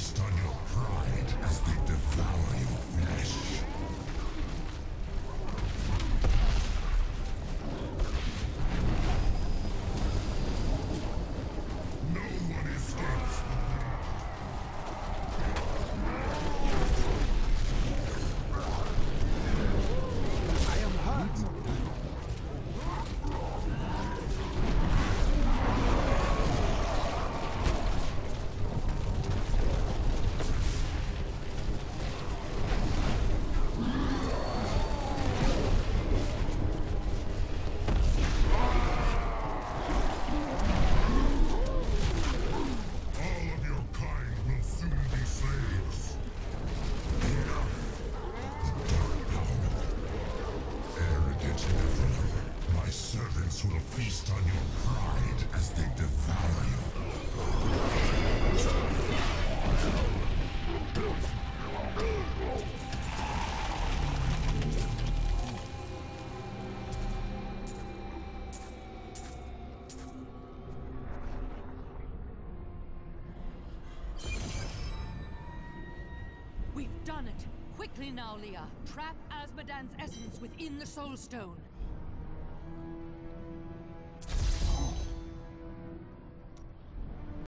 feast on your pride as the Will feast on your pride as they devour you. We've done it! Quickly now, Leah. Trap Azmodan's essence within the Soul Stone.